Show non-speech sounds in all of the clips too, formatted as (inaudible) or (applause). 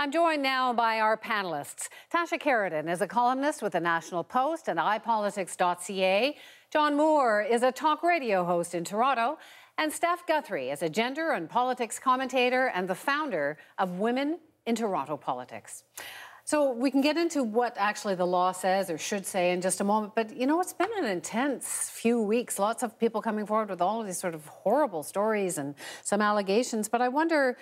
I'm joined now by our panelists. Tasha Kheiriddin is a columnist with the National Post and iPolitics.ca. John Moore is a talk radio host in Toronto. And Steph Guthrie is a gender and politics commentator and the founder of Women in Toronto Politics. So we can get into what actually the law says or should say in just a moment. But you know, it's been an intense few weeks. Lots of people coming forward with all of these sort of horrible stories and some allegations. But I wonder,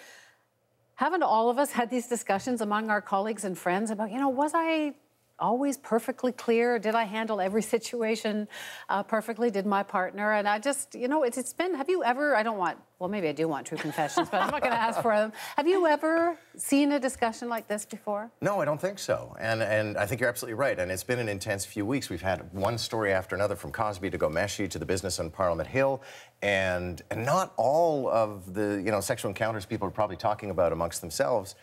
haven't all of us had these discussions among our colleagues and friends about, you know, was I always perfectly clear? Did I handle every (laughs) situation uh, perfectly? Did my partner? And I just, you know, it's, it's been, have you ever, I don't want, well, maybe I do want true confessions, but I'm not going to ask for them. Have you ever seen a discussion like this before? No, I don't think so. And, and I think you're absolutely right. And it's been an intense few weeks. We've had one story after another from Cosby to Ghomeshi to the business on Parliament Hill. And, and not all of the, you know, sexual encounters people are probably talking about amongst themselves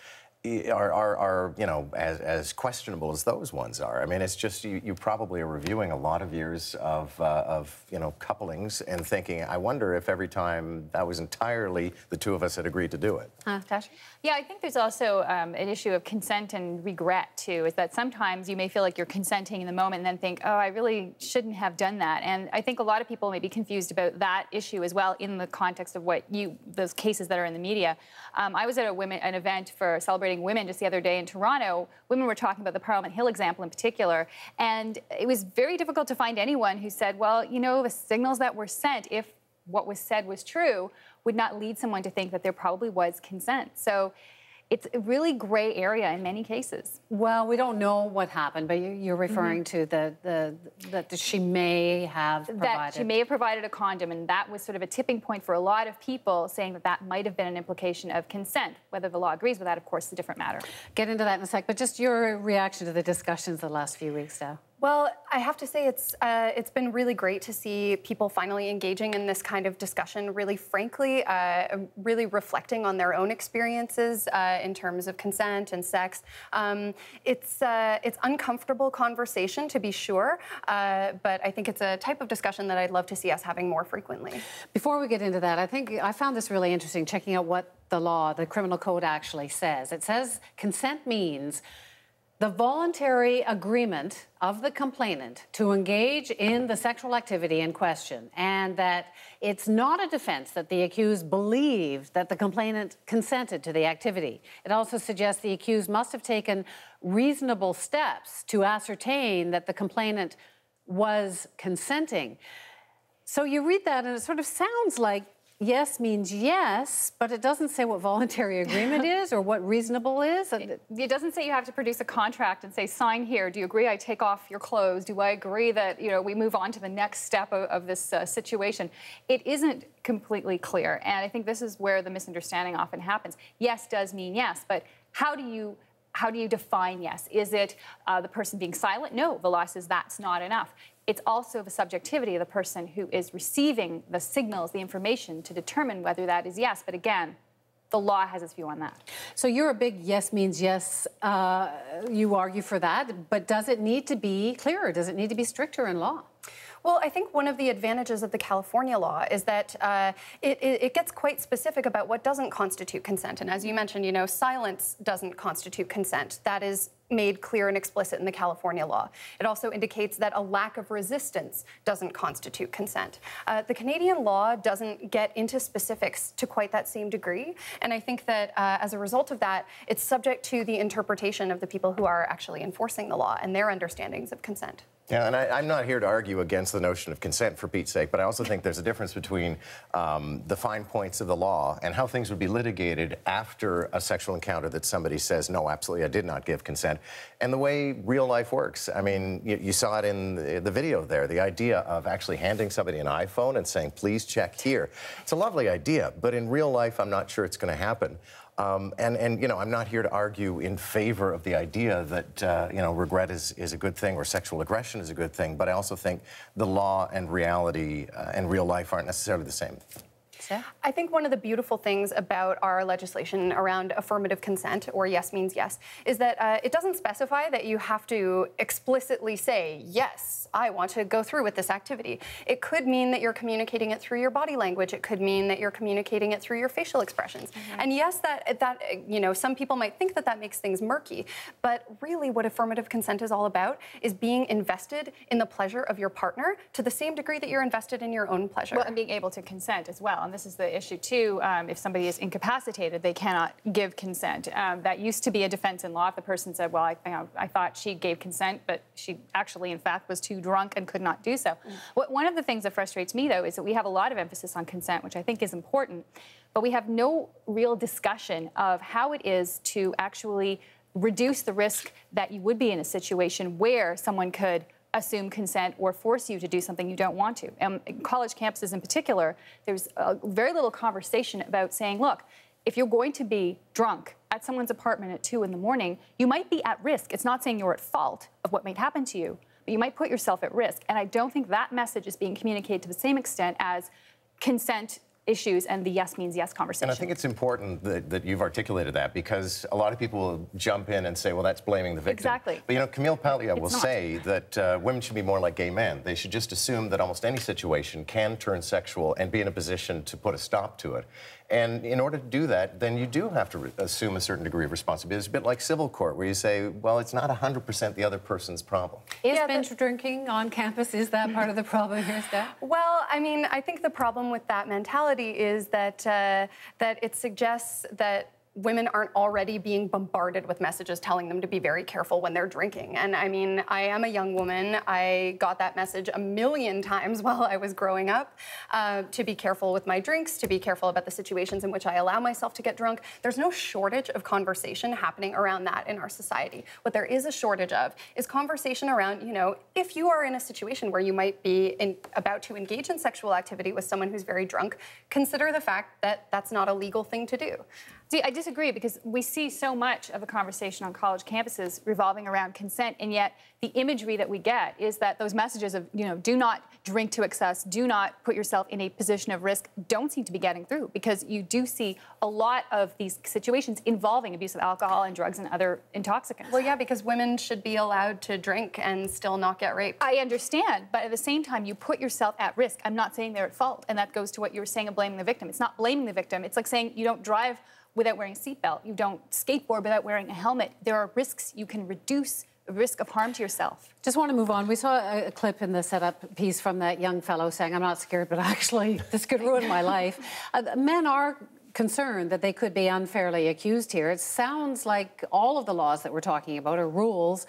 are, are, are, you know as, as questionable as those ones are. I mean, it's just you, you probably are reviewing a lot of years of, uh, of you know couplings and thinking, I wonder if every time that was entirely the two of us had agreed to do it. Huh, Tasha? Yeah, I think there's also um, an issue of consent and regret too. Is that sometimes you may feel like you're consenting in the moment and then think, oh, I really shouldn't have done that. And I think a lot of people may be confused about that issue as well in the context of what you those cases that are in the media. Um, I was at a women an event for celebrating women just the other day in Toronto. Women were talking about the Parliament Hill example in particular. And it was very difficult to find anyone who said, well, you know, the signals that were sent, if what was said was true, would not lead someone to think that there probably was consent. So it's a really gray area in many cases. Well, we don't know what happened, but you're referring mm-hmm. to the, the that she may have provided. That she may have provided a condom, and that was sort of a tipping point for a lot of people, saying that that might have been an implication of consent. Whether the law agrees with that, of course, is a different matter. Get into that in a sec, but just your reaction to the discussions the last few weeks now. Well, I have to say it's uh, it's been really great to see people finally engaging in this kind of discussion. Really, frankly, uh, really reflecting on their own experiences uh, in terms of consent and sex. Um, it's uh, it's uncomfortable conversation to be sure, uh, but I think it's a type of discussion that I'd love to see us having more frequently. Before we get into that, I think I found this really interesting. Checking out what the law, the criminal code, actually says. It says consent means the voluntary agreement of the complainant to engage in the sexual activity in question, and that it's not a defense that the accused believed that the complainant consented to the activity. It also suggests the accused must have taken reasonable steps to ascertain that the complainant was consenting. So you read that, and it sort of sounds like yes means yes, but it doesn't say what voluntary agreement (laughs) is or what reasonable is. It, it, doesn't say you have to produce a contract and say, sign here. Do you agree I take off your clothes? Do I agree that you know we move on to the next step of, of this uh, situation? It isn't completely clear, and I think this is where the misunderstanding often happens. Yes does mean yes, but how do you how do you define yes? Is it uh, the person being silent? No, the law says that's not enough. It's also the subjectivity of the person who is receiving the signals, the information to determine whether that is yes. But again, the law has its view on that. So you're a big yes means yes. Uh, you argue for that, but does it need to be clearer? Does it need to be stricter in law? Well, I think one of the advantages of the California law is that uh, it, it, gets quite specific about what doesn't constitute consent. And as you mentioned, you know, silence doesn't constitute consent. That is made clear and explicit in the California law. It also indicates that a lack of resistance doesn't constitute consent. Uh, the Canadian law doesn't get into specifics to quite that same degree, and I think that uh, as a result of that, it's subject to the interpretation of the people who are actually enforcing the law and their understandings of consent. Yeah, and I, am not here to argue against the notion of consent for Pete's sake, but I also think there's a difference between um, the fine points of the law and how things would be litigated after a sexual encounter that somebody says, no, absolutely, I did not give consent, and the way real life works. I mean, you, you saw it in the, the, video there, the idea of actually handing somebody an iPhone and saying, please check here. It's a lovely idea, but in real life, I'm not sure it's going to happen. Um, and, and, you know, I'm not here to argue in favor of the idea that, uh, you know, regret is, is a good thing or sexual aggression is a good thing, but I also think the law and reality uh, and real life aren't necessarily the same. I think one of the beautiful things about our legislation around affirmative consent, or yes means yes, is that uh, it doesn't specify that you have to explicitly say, yes, I want to go through with this activity. It could mean that you're communicating it through your body language. It could mean that you're communicating it through your facial expressions. Mm-hmm. And yes, that, that, you know, some people might think that that makes things murky, but really what affirmative consent is all about is being invested in the pleasure of your partner to the same degree that you're invested in your own pleasure. Well, and being able to consent as well. And this is the issue too. Um, if somebody is incapacitated, they cannot give consent. Um, that used to be a defense in law. If the person said, "Well, I, you know, I thought she gave consent, but she actually, in fact, was too drunk and could not do so." Mm. What, one of the things that frustrates me, though, is that we have a lot of emphasis on consent, which I think is important, but we have no real discussion of how it is to actually reduce the risk that you would be in a situation where someone could assume consent or force you to do something you don't want to. Um, and college campuses in particular, there's very little conversation about saying, look, if you're going to be drunk at someone's apartment at two in the morning, you might be at risk. It's not saying you're at fault of what might happen to you, but you might put yourself at risk. And I don't think that message is being communicated to the same extent as consent issues and the yes means yes conversation. And I think it's important that, that, you've articulated that because a lot of people will jump in and say, well, that's blaming the victim. Exactly. But you know, Camille Paglia will not. say that uh, women should be more like gay men. They should just assume that almost any situation can turn sexual and be in a position to put a stop to it. And in order to do that, then you do have to assume a certain degree of responsibility. It's a bit like civil court, where you say, well, it's not 100% the other person's problem. Is yeah, binge drinking on campus, is that part of the problem here, Steph? (laughs) Well, I mean, I think the problem with that mentality is that, uh, that it suggests that women aren't already being bombarded with messages telling them to be very careful when they're drinking. And I mean, I am a young woman. I got that message a million times (laughs) while I was growing up uh, to be careful with my drinks, to be careful about the situations in which I allow myself to get drunk. There's no shortage of conversation happening around that in our society. What there is a shortage of is conversation around, you know, if you are in a situation where you might be in, about to engage in sexual activity with someone who's very drunk, consider the fact that that's not a legal thing to do. See, I disagree because we see so much of the conversation on college campuses revolving around consent, and yet the imagery that we get is that those messages of, you know, do not drink to excess, do not put yourself in a position of risk, don't seem to be getting through because you do see a lot of these situations involving abuse of alcohol and drugs and other intoxicants. Well, yeah, because women should be allowed to drink and still not get raped. I understand, but at the same time, you put yourself at risk. I'm not saying they're at fault, and that goes to what you were saying of blaming the victim. It's not blaming the victim. It's like saying you don't drive without wearing a seatbelt. You don't skateboard without wearing a helmet. There are risks you can reduce risk of harm to yourself. Just want to move on. We saw a, clip in the setup piece from that young fellow saying, I'm not scared, but (laughs) actually, this could ruin my (laughs) life. Uh, men are concerned that they could be unfairly accused here. It sounds like all of the laws that we're talking about, or rules,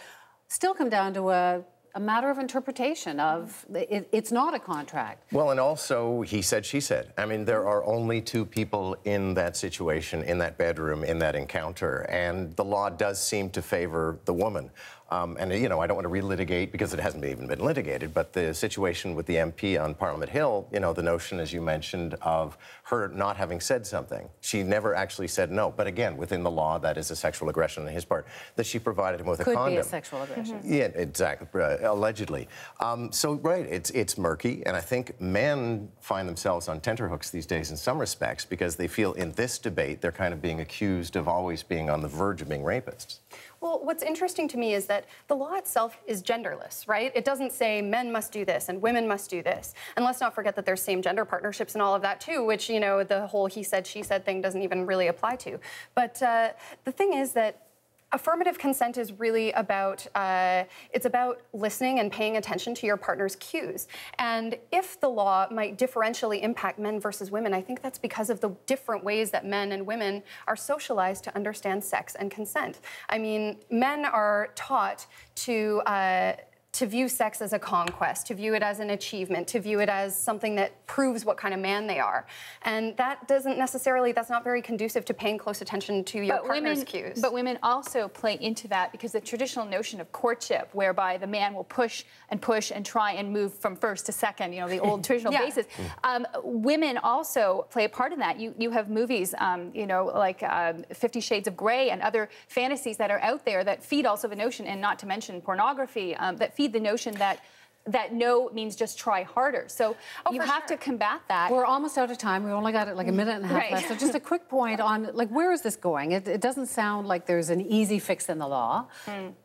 still come down to a a matter of interpretation of it, it's not a contract. Well, and also he said, she said. I mean, there are only two people in that situation, in that bedroom, in that encounter, and the law does seem to favor the woman. Um, and, you know, I don't want to relitigate because it hasn't even been litigated, but the situation with the MP on Parliament Hill, you know, the notion, as you mentioned, of her not having said something. She never actually said no. But again, within the law, that is a sexual aggression on his part, that she provided him with Could a condom. Could be a sexual aggression. Mm-hmm. Yeah, exactly, uh, allegedly. Um, so, right, it's, it's murky. And I think men find themselves on tenterhooks these days in some respects because they feel in this debate they're kind of being accused of always being on the verge of being rapists. Well, what's interesting to me is that the law itself is genderless, right? It doesn't say men must do this and women must do this. And let's not forget that there's same gender partnerships and all of that too, which, you know, the whole he said, she said thing doesn't even really apply to. But uh, the thing is that affirmative consent is really about uh, it's about listening and paying attention to your partner's cues. And if the law might differentially impact men versus women i think that's because of the different ways that men and women are socialized to understand sex and consent. I mean men are taught to uh, to view sex as a conquest, to view it as an achievement, to view it as something that proves what kind of man they are. And that doesn't necessarily, that's not very conducive to paying close attention to your but partner's women, cues. But women also play into that because the traditional notion of courtship, whereby the man will push and push and try and move from first to second, you know, the old (laughs) traditional yeah. basis, um, women also play a part in that. You, you have movies, um, you know, like um, Fifty Shades of Grey and other fantasies that are out there that feed also the notion, and not to mention pornography, um, that feed the notion that that no means just try harder. So you have sure. to combat that. We're almost out of time. We only got it like a minute and a half Right. left. So just a quick point on like where is this going? It, it doesn't sound like there's an easy fix in the law.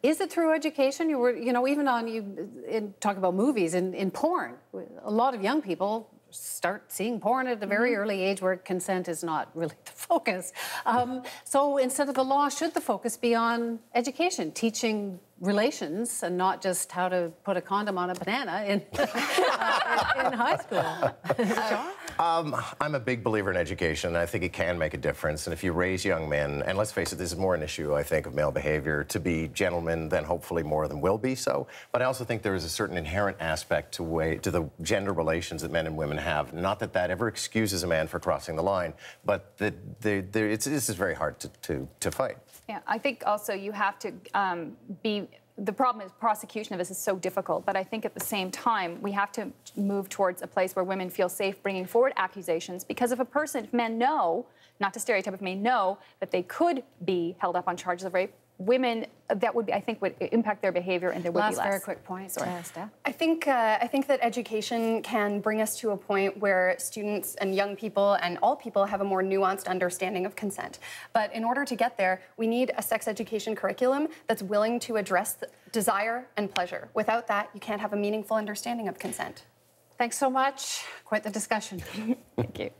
Is it through education? You were, you know, even on you in, talk about movies in, in porn. A lot of young people start seeing porn at a very early age where consent is not really the focus. Um, so instead of the law, should the focus be on education, teaching relations and not just how to put a condom on a banana in, uh, (laughs) in, in high school? (laughs) John? Um, I'm a big believer in education. I think it can make a difference. And if you raise young men, and let's face it, this is more an issue, I think, of male behavior to be gentlemen, than hopefully more them will be so. But I also think there is a certain inherent aspect to way to the gender relations that men and women have. Not that that ever excuses a man for crossing the line, but this is very hard to, to, to fight. Yeah, I think also you have to um, be. The problem is prosecution of this is so difficult, but I think at the same time we have to move towards a place where women feel safe bringing forward accusations. Because if a person, if men know, not to stereotype, if men know that they could be held up on charges of rape, women that would be, I think, would impact their behavior and there would Last be less. very quick point, uh, Steph. I think uh, I think that education can bring us to a point where students and young people and all people have a more nuanced understanding of consent. But in order to get there, we need a sex education curriculum that's willing to address the desire and pleasure. Without that, you can't have a meaningful understanding of consent. Thanks so much. Quite the discussion. (laughs) Thank you.